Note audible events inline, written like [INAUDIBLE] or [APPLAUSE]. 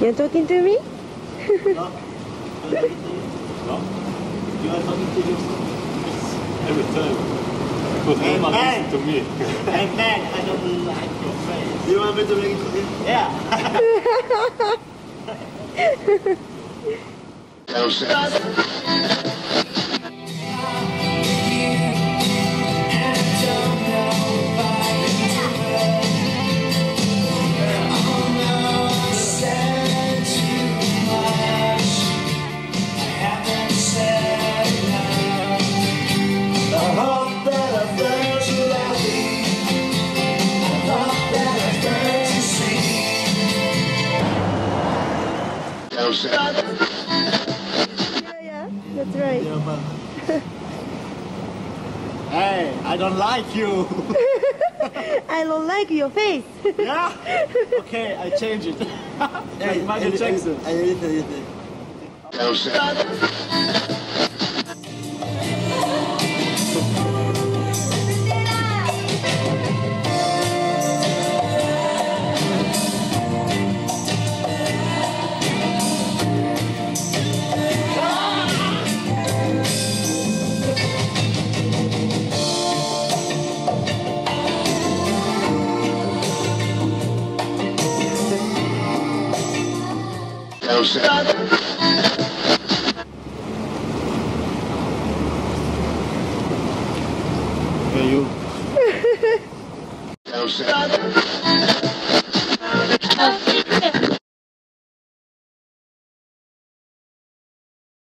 You're talking to me? no. you. No. You are talking to yourself. Every time. Because hey, everyone listens to me. hey man, I don't like your face. You want me to make it to Yeah. thousand. Yeah, yeah, that's right. hey, I don't like you. [LAUGHS] I don't like your face. yeah. Okay, I change it. [LAUGHS] Hey, Michael Jackson. I, I, I, I, Veio. É [LAUGHS]